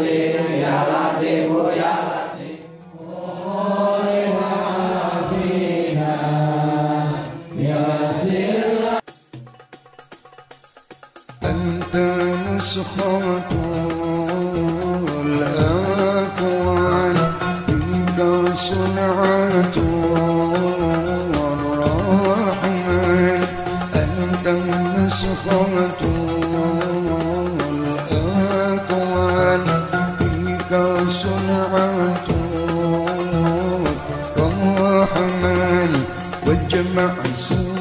لطيف يا يا أنت نسخة الأكوان منك صنعة الرحمن. أنت نسخة فيك صنعة الرحمن والجمع سوى